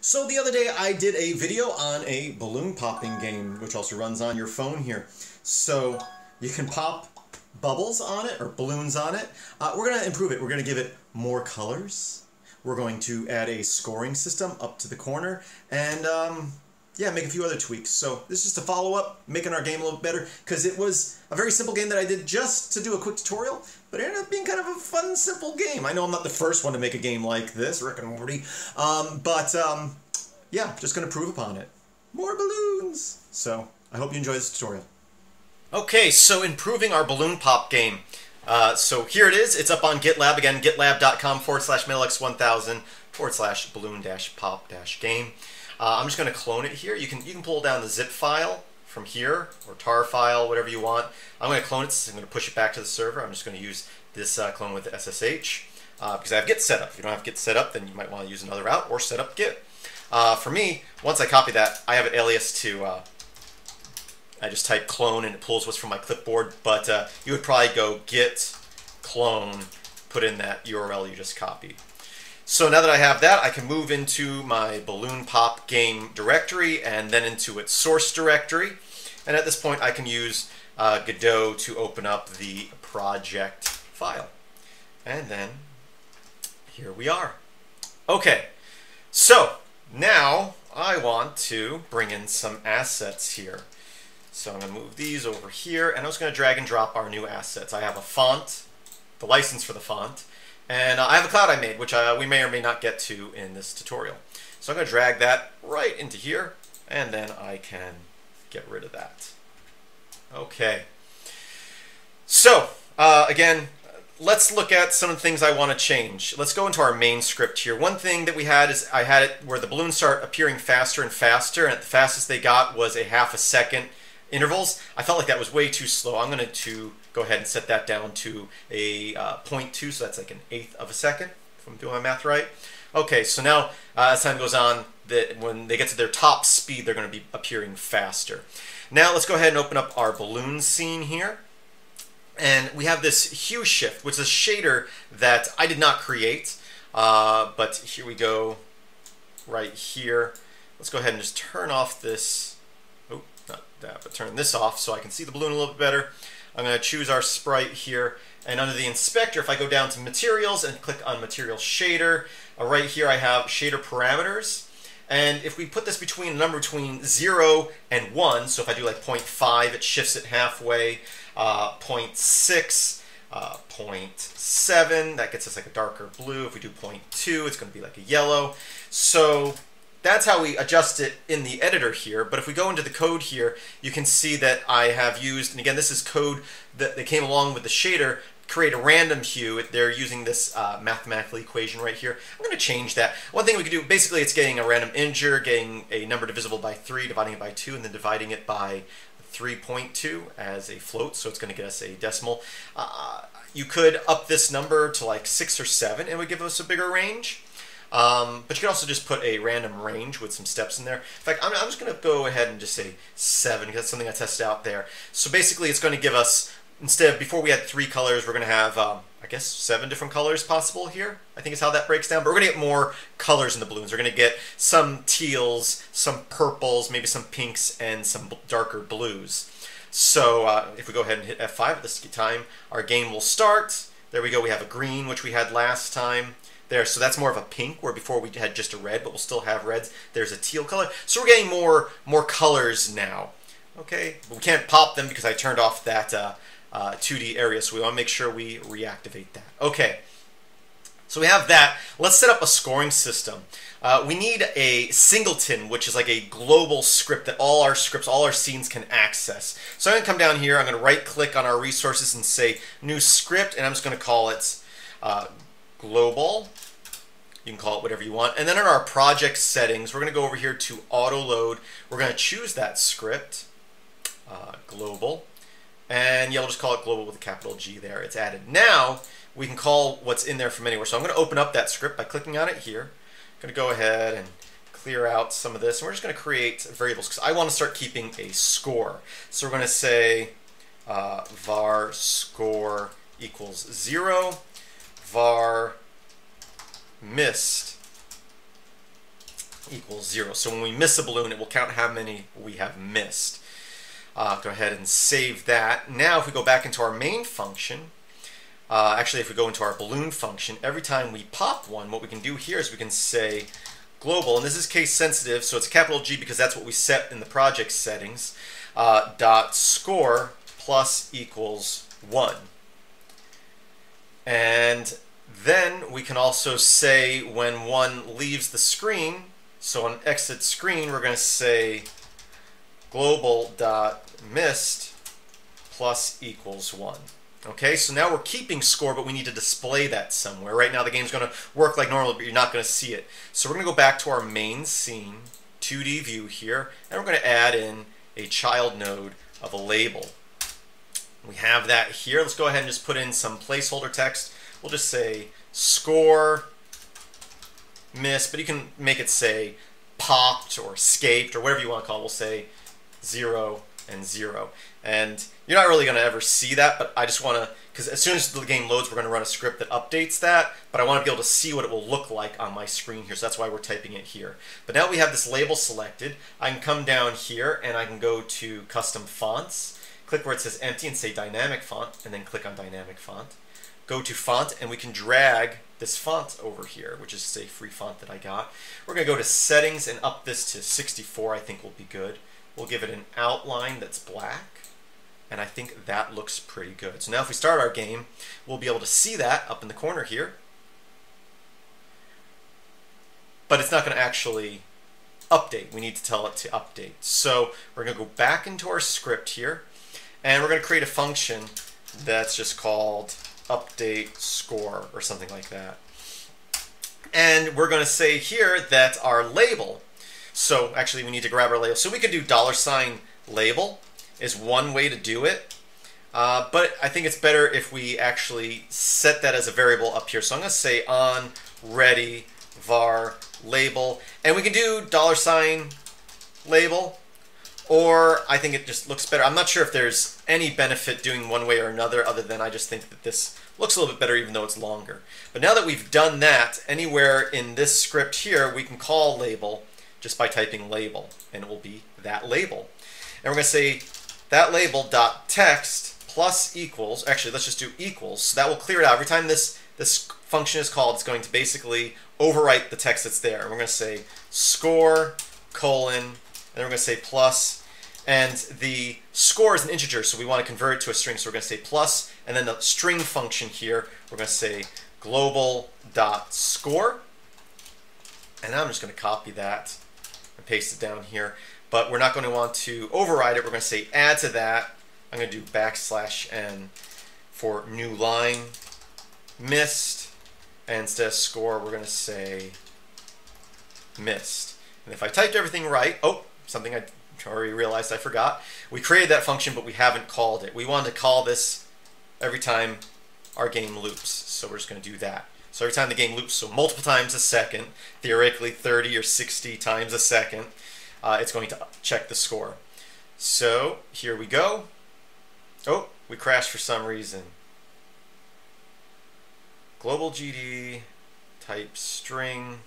So the other day I did a video on a balloon popping game, which also runs on your phone here. So you can pop bubbles on it or balloons on it. Uh, we're going to improve it. We're going to give it more colors. We're going to add a scoring system up to the corner and um, yeah, make a few other tweaks. So this is just a follow-up, making our game a little better, because it was a very simple game that I did just to do a quick tutorial, but it ended up being kind of a fun, simple game. I know I'm not the first one to make a game like this, Rick and Morty, um, but um, yeah, just going to prove upon it. More balloons! So, I hope you enjoy this tutorial. Okay, so improving our balloon pop game. Uh, so here it is. It's up on GitLab. Again, gitlab.com forward slash MetalX1000 forward slash balloon dash pop dash game. Uh, I'm just going to clone it here. You can you can pull down the zip file from here or tar file, whatever you want. I'm going to clone it. So I'm going to push it back to the server. I'm just going to use this uh, clone with SSH uh, because I have Git set up. If you don't have Git set up, then you might want to use another route or set up Git. Uh, for me, once I copy that, I have an alias to. Uh, I just type clone and it pulls what's from my clipboard. But uh, you would probably go git clone, put in that URL you just copied. So now that I have that, I can move into my Balloon Pop game directory and then into its source directory. And at this point, I can use uh, Godot to open up the project file. And then here we are. Okay, so now I want to bring in some assets here. So I'm going to move these over here, and I'm just going to drag and drop our new assets. I have a font, the license for the font, and uh, I have a cloud I made, which uh, we may or may not get to in this tutorial. So I'm going to drag that right into here, and then I can get rid of that. Okay. So, uh, again, let's look at some of the things I want to change. Let's go into our main script here. One thing that we had is I had it where the balloons start appearing faster and faster, and the fastest they got was a half a second intervals. I felt like that was way too slow. I'm going to go ahead and set that down to a uh, 0.2, so that's like an eighth of a second, if I'm doing my math right. Okay, so now uh, as time goes on, that when they get to their top speed, they're going to be appearing faster. Now let's go ahead and open up our balloon scene here. And we have this hue shift, which is a shader that I did not create. Uh, but here we go right here. Let's go ahead and just turn off this, that, but turn this off so I can see the balloon a little bit better. I'm going to choose our sprite here. And under the inspector, if I go down to materials and click on material shader, uh, right here I have shader parameters. And if we put this between a number between 0 and 1, so if I do like 0.5, it shifts it halfway, uh, 0.6, uh, 0.7, that gets us like a darker blue. If we do 0.2, it's going to be like a yellow. So that's how we adjust it in the editor here. But if we go into the code here, you can see that I have used, and again, this is code that, that came along with the shader, create a random hue. They're using this uh, mathematical equation right here. I'm going to change that. One thing we could do, basically it's getting a random integer, getting a number divisible by 3, dividing it by 2, and then dividing it by 3.2 as a float, so it's going to get us a decimal. Uh, you could up this number to like 6 or 7, and it would give us a bigger range. Um, but you can also just put a random range with some steps in there. In fact, I'm, I'm just going to go ahead and just say 7 because that's something I tested out there. So basically it's going to give us, instead of before we had three colors, we're going to have, um, I guess, seven different colors possible here. I think is how that breaks down. But we're going to get more colors in the balloons. We're going to get some teals, some purples, maybe some pinks, and some darker blues. So uh, if we go ahead and hit F5 at this time, our game will start. There we go. We have a green, which we had last time there. So that's more of a pink, where before we had just a red, but we'll still have reds. There's a teal color. So we're getting more more colors now. Okay, but we can't pop them because I turned off that uh, uh, 2D area, so we want to make sure we reactivate that. Okay, so we have that. Let's set up a scoring system. Uh, we need a singleton, which is like a global script that all our scripts, all our scenes can access. So I'm going to come down here, I'm going to right click on our resources and say new script, and I'm just going to call it uh, global. You can call it whatever you want. And then in our project settings, we're going to go over here to auto load. We're going to choose that script, uh, global. And yeah, we'll just call it global with a capital G there. It's added. Now, we can call what's in there from anywhere. So I'm going to open up that script by clicking on it here. I'm going to go ahead and clear out some of this. And we're just going to create variables because I want to start keeping a score. So we're going to say uh, var score equals 0 var missed equals zero. So when we miss a balloon, it will count how many we have missed. Uh, go ahead and save that. Now if we go back into our main function, uh, actually if we go into our balloon function, every time we pop one, what we can do here is we can say global, and this is case sensitive, so it's a capital G because that's what we set in the project settings, uh, dot score plus equals 1. And then we can also say when one leaves the screen, so on exit screen, we're going to say global dot missed plus equals 1. Okay, so now we're keeping score, but we need to display that somewhere. Right now the game's going to work like normal, but you're not going to see it. So we're going to go back to our main scene, 2D view here, and we're going to add in a child node of a label. We have that here. Let's go ahead and just put in some placeholder text. We'll just say score miss, but you can make it say popped or escaped or whatever you want to call it. We'll say 0 and 0. And you're not really going to ever see that, but I just want to, because as soon as the game loads, we're going to run a script that updates that, but I want to be able to see what it will look like on my screen here, so that's why we're typing it here. But now we have this label selected, I can come down here and I can go to custom fonts, click where it says empty and say dynamic font, and then click on dynamic font. Go to font, and we can drag this font over here, which is a free font that I got. We're going to go to settings and up this to 64, I think will be good. We'll give it an outline that's black and I think that looks pretty good. So now if we start our game, we'll be able to see that up in the corner here. But it's not going to actually update. We need to tell it to update. So we're going to go back into our script here, and we're going to create a function that's just called update score or something like that. And we're going to say here that our label, so actually we need to grab our label. So we could do dollar sign label is one way to do it. Uh, but I think it's better if we actually set that as a variable up here. So I'm going to say on ready var label. And we can do dollar sign label. Or I think it just looks better. I'm not sure if there's any benefit doing one way or another other than I just think that this looks a little bit better even though it's longer. But now that we've done that, anywhere in this script here, we can call label just by typing label. And it will be that label. And we're going to say that label dot text plus equals, actually let's just do equals, so that will clear it out. Every time this, this function is called, it's going to basically overwrite the text that's there. And we're going to say score colon, and then we're going to say plus, and the score is an integer, so we want to convert it to a string, so we're going to say plus, and then the string function here, we're going to say global dot score, and I'm just going to copy that and paste it down here but we're not going to want to override it. We're going to say add to that. I'm going to do backslash n for new line, missed, and instead of score, we're going to say missed. And if I typed everything right, oh, something I already realized I forgot. We created that function, but we haven't called it. We wanted to call this every time our game loops, so we're just going to do that. So every time the game loops, so multiple times a second, theoretically 30 or 60 times a second, uh, it's going to check the score. So here we go. Oh, we crashed for some reason. Global GD type string.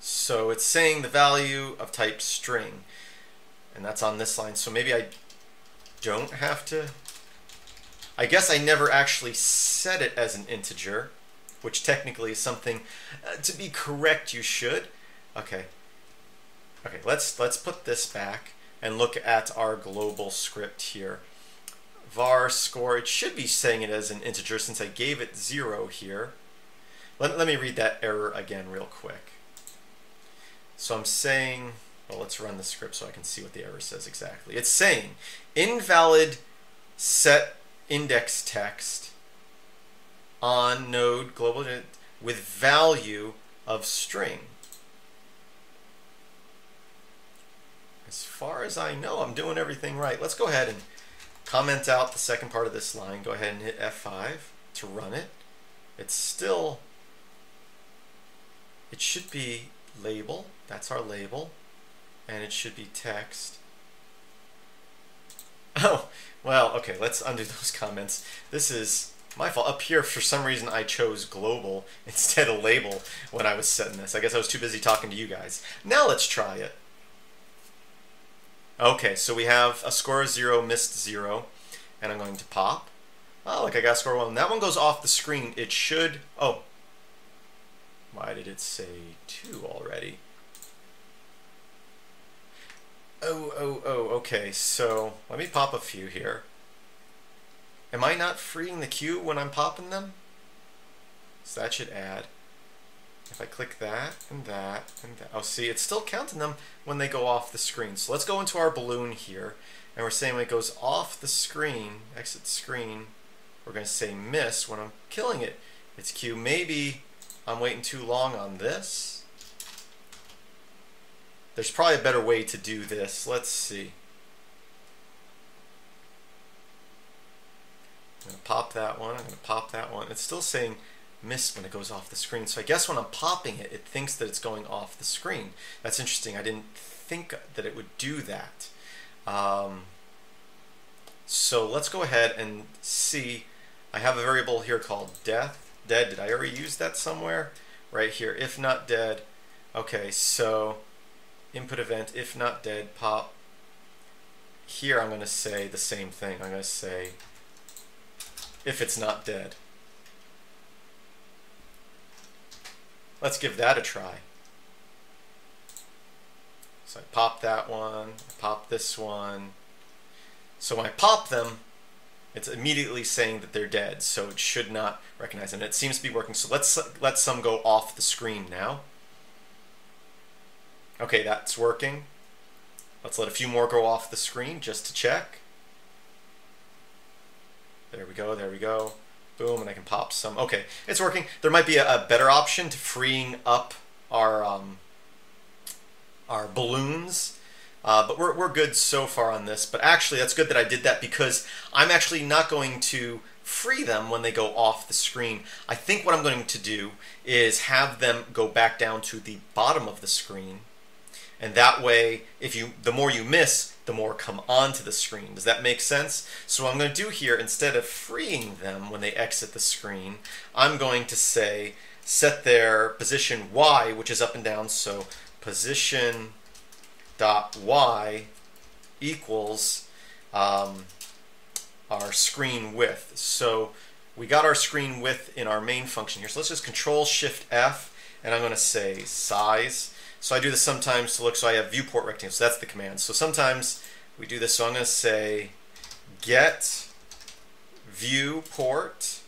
So it's saying the value of type string. And that's on this line. So maybe I don't have to... I guess I never actually set it as an integer which technically is something uh, to be correct you should. Okay. Okay, let's let's put this back and look at our global script here. var score, it should be saying it as an integer since I gave it zero here. Let, let me read that error again real quick. So I'm saying, well, let's run the script so I can see what the error says exactly. It's saying invalid set index text on node global with value of string. As far as I know, I'm doing everything right. Let's go ahead and comment out the second part of this line. Go ahead and hit F5 to run it. It's still, it should be label. That's our label. And it should be text. Oh, well, okay, let's undo those comments. This is My fault. Up here, for some reason, I chose global instead of label when I was setting this. I guess I was too busy talking to you guys. Now let's try it. Okay, so we have a score of 0, missed 0, and I'm going to pop. Oh, like I got score 1. That one goes off the screen. It should... Oh. Why did it say 2 already? Oh, oh, oh, okay, so let me pop a few here. Am I not freeing the queue when I'm popping them? So that should add. If I click that and that and that, oh see, it's still counting them when they go off the screen. So let's go into our balloon here, and we're saying when it goes off the screen, exit screen, we're going to say miss when I'm killing it. It's Q. Maybe I'm waiting too long on this. There's probably a better way to do this. Let's see. I'm going to pop that one. I'm going to pop that one. It's still saying missed when it goes off the screen. So I guess when I'm popping it, it thinks that it's going off the screen. That's interesting. I didn't think that it would do that. Um, so let's go ahead and see. I have a variable here called death. Dead. Did I already use that somewhere? Right here. If not dead. Okay, so input event, if not dead, pop. Here I'm going to say the same thing. I'm going to say if it's not dead. Let's give that a try. So I pop that one, pop this one. So when I pop them, it's immediately saying that they're dead, so it should not recognize them. It seems to be working, so let's let some go off the screen now. Okay, that's working. Let's let a few more go off the screen just to check. There we go, there we go. Boom, and I can pop some. Okay, it's working. There might be a, a better option to freeing up our um, our balloons. Uh, but we're, we're good so far on this. But actually, that's good that I did that because I'm actually not going to free them when they go off the screen. I think what I'm going to do is have them go back down to the bottom of the screen. And that way, if you the more you miss, the more come onto the screen. Does that make sense? So what I'm going to do here, instead of freeing them when they exit the screen, I'm going to say set their position Y, which is up and down, so position dot Y equals um, our screen width. So we got our screen width in our main function here. So let's just control shift F and I'm going to say size so I do this sometimes to look, so I have viewport rectangle, so that's the command. So sometimes we do this, so I'm to say get viewport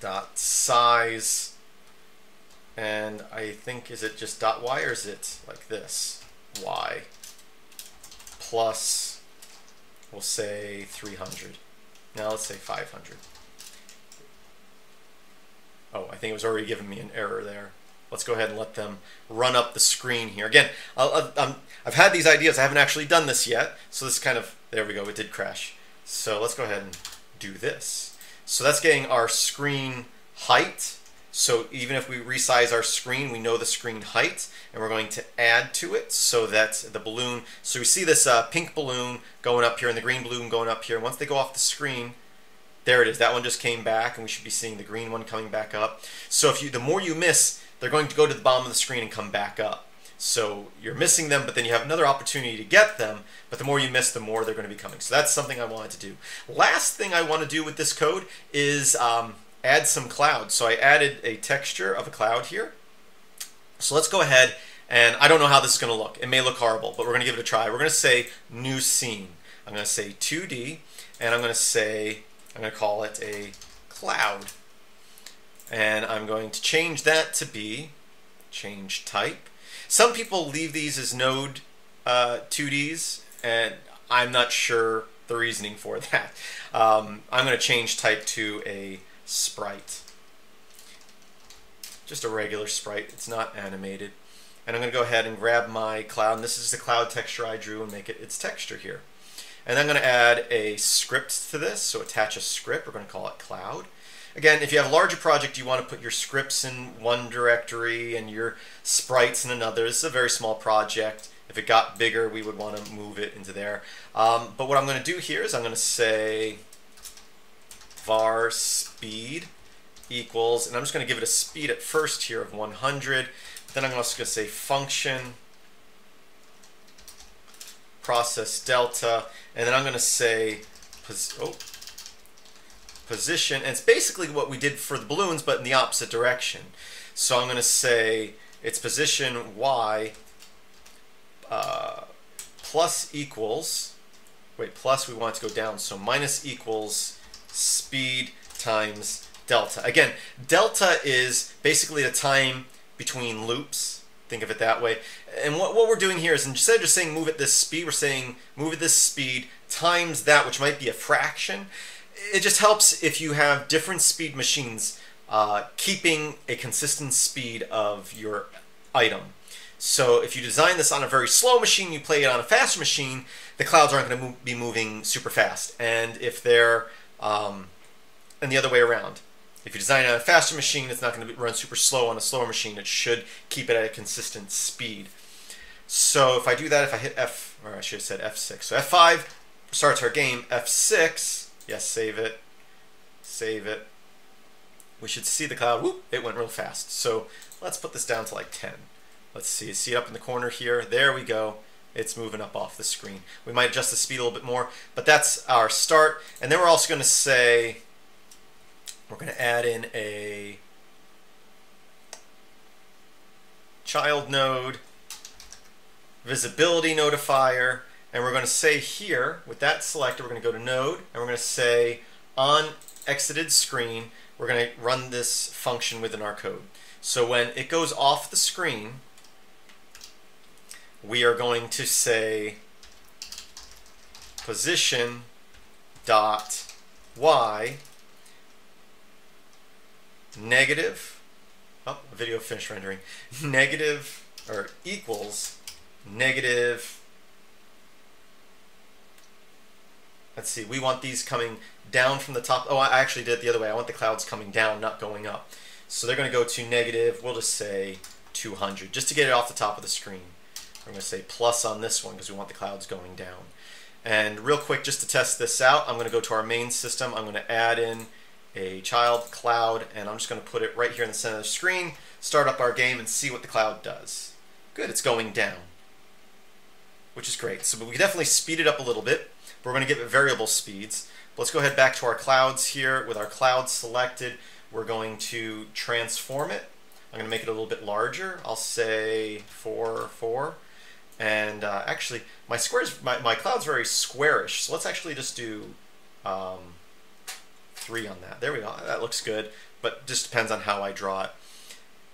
dot size and I think is it just dot y or is it like this? Y plus we'll say 300 now let's say 500 oh I think it was already giving me an error there Let's go ahead and let them run up the screen here. Again, i have had these ideas. I haven't actually done this yet. So this kind of, there we go, it did crash. So let's go ahead and do this. So that's getting our screen height. So even if we resize our screen, we know the screen height, and we're going to add to it so that the balloon, so we see this uh, pink balloon going up here and the green balloon going up here. Once they go off the screen, there it is. That one just came back, and we should be seeing the green one coming back up. So if you, the more you miss, they're going to go to the bottom of the screen and come back up. So you're missing them, but then you have another opportunity to get them, but the more you miss, the more they're going to be coming. So that's something I wanted to do. Last thing I want to do with this code is um, add some clouds. So I added a texture of a cloud here. So let's go ahead, and I don't know how this is going to look. It may look horrible, but we're going to give it a try. We're going to say new scene. I'm going to say 2D, and I'm going to say, I'm going to call it a cloud and I'm going to change that to be change type. Some people leave these as node uh, 2Ds, and I'm not sure the reasoning for that. Um, I'm going to change type to a sprite. Just a regular sprite. It's not animated. And I'm going to go ahead and grab my cloud. And this is the cloud texture I drew and make it its texture here. And I'm going to add a script to this. So attach a script. We're going to call it cloud. Again, if you have a larger project, you want to put your scripts in one directory and your sprites in another. This is a very small project. If it got bigger, we would want to move it into there. Um, but what I'm going to do here is I'm going to say var speed equals, and I'm just going to give it a speed at first here of 100. Then I'm also going to say function process delta, and then I'm going to say oh, position, and it's basically what we did for the balloons, but in the opposite direction. So I'm going to say its position y uh, plus equals, wait, plus we want to go down, so minus equals speed times delta. Again, delta is basically the time between loops. Think of it that way. And what, what we're doing here is instead of just saying move at this speed, we're saying move at this speed times that, which might be a fraction. It just helps if you have different speed machines uh, keeping a consistent speed of your item. So if you design this on a very slow machine, you play it on a faster machine, the clouds aren't going to be moving super fast. And if they're, um, and the other way around. If you design it on a faster machine, it's not going to run super slow on a slower machine. It should keep it at a consistent speed. So if I do that, if I hit F, or I should have said F6. So F5 starts our game. F6, yes, save it, save it. We should see the cloud, whoop, it went real fast. So let's put this down to like 10. Let's see, see it up in the corner here. There we go. It's moving up off the screen. We might adjust the speed a little bit more, but that's our start. And then we're also going to say, we're going to add in a child node, visibility notifier, and we're going to say here, with that selected, we're going to go to node, and we're going to say on exited screen, we're going to run this function within our code. So when it goes off the screen, we are going to say position dot y negative oh video finished rendering negative or equals negative let's see we want these coming down from the top oh I actually did it the other way I want the clouds coming down not going up so they're going to go to negative we'll just say 200 just to get it off the top of the screen I'm going to say plus on this one because we want the clouds going down. And real quick, just to test this out, I'm going to go to our main system. I'm going to add in a child cloud, and I'm just going to put it right here in the center of the screen, start up our game, and see what the cloud does. Good, it's going down, which is great. So we can definitely speed it up a little bit. We're going to give it variable speeds. Let's go ahead back to our clouds here. With our cloud selected, we're going to transform it. I'm going to make it a little bit larger. I'll say 4, 4. And uh, actually, my squares, my, my cloud's very squarish. So let's actually just do um, three on that. There we go. That looks good, but just depends on how I draw it.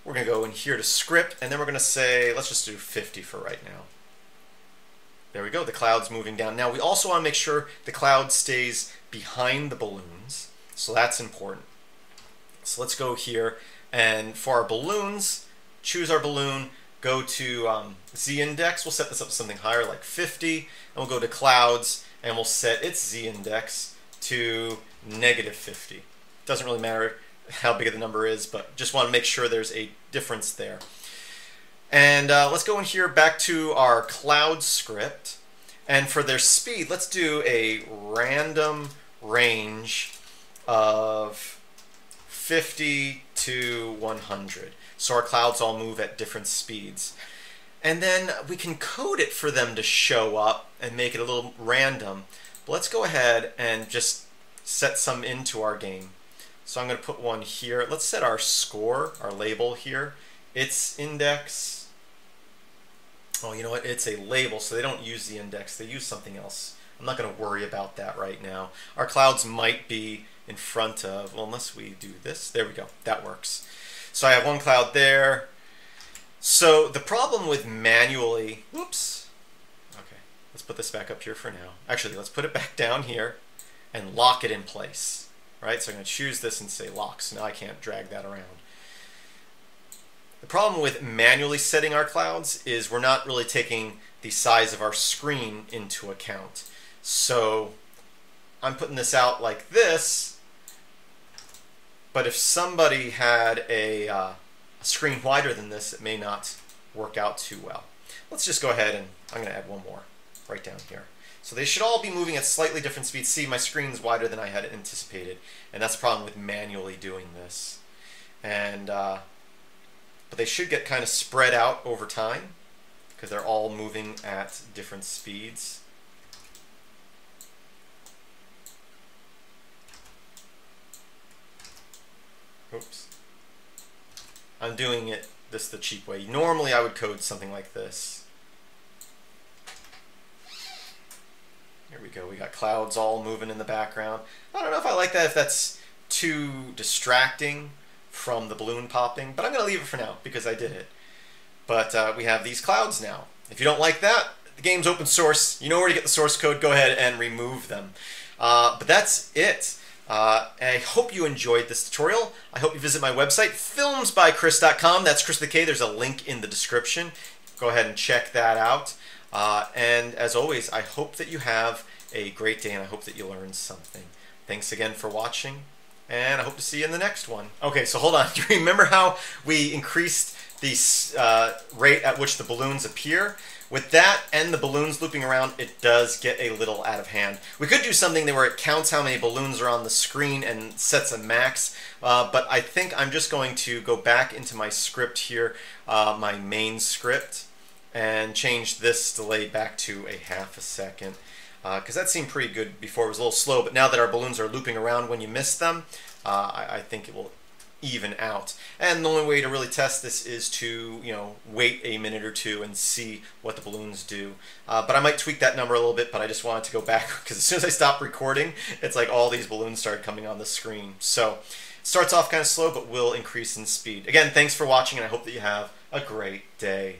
We're going to go in here to script, and then we're going to say, let's just do 50 for right now. There we go. The cloud's moving down. Now, we also want to make sure the cloud stays behind the balloons. So that's important. So let's go here, and for our balloons, choose our balloon, go to um, z-index. We'll set this up to something higher, like 50, and we'll go to clouds, and we'll set its z-index to negative 50. Doesn't really matter how big the number is, but just want to make sure there's a difference there. And uh, let's go in here back to our cloud script. And for their speed, let's do a random range of 50 to 100. So our clouds all move at different speeds. And then we can code it for them to show up and make it a little random. But let's go ahead and just set some into our game. So I'm going to put one here. Let's set our score, our label here. Its index. Oh, you know what? It's a label, so they don't use the index. They use something else. I'm not going to worry about that right now. Our clouds might be in front of, well, unless we do this. There we go. That works. So I have one cloud there. So the problem with manually, whoops. Okay, let's put this back up here for now. Actually, let's put it back down here and lock it in place. Right, so I'm going to choose this and say lock, so now I can't drag that around. The problem with manually setting our clouds is we're not really taking the size of our screen into account. So I'm putting this out like this, but if somebody had a, uh, screen wider than this, it may not work out too well. Let's just go ahead and I'm going to add one more right down here. So they should all be moving at slightly different speeds. See, my screen's wider than I had anticipated, and that's the problem with manually doing this. And uh, but they should get kind of spread out over time because they're all moving at different speeds. Oops. I'm doing it this the cheap way. Normally I would code something like this. Here we go. We got clouds all moving in the background. I don't know if I like that, if that's too distracting from the balloon popping, but I'm going to leave it for now because I did it. But uh, we have these clouds now. If you don't like that, the game's open source. You know where to get the source code. Go ahead and remove them. Uh, but that's it. Uh, I hope you enjoyed this tutorial. I hope you visit my website, filmsbykris.com. That's Chris the K. There's a link in the description. Go ahead and check that out. Uh, and as always, I hope that you have a great day and I hope that you learned something. Thanks again for watching, and I hope to see you in the next one. Okay, so hold on. Do you remember how we increased the uh, rate at which the balloons appear? With that and the balloons looping around, it does get a little out of hand. We could do something where it counts how many balloons are on the screen and sets a max, uh, but I think I'm just going to go back into my script here, uh, my main script, and change this delay back to a half a second because uh, that seemed pretty good before. It was a little slow, but now that our balloons are looping around when you miss them, uh, I, I, think it will even out. And the only way to really test this is to, you know, wait a minute or two and see what the balloons do. Uh, but I might tweak that number a little bit, but I just wanted to go back because as soon as I stopped recording, it's like all these balloons started coming on the screen. So it starts off kind of slow, but will increase in speed. Again, thanks for watching, and I hope that you have a great day.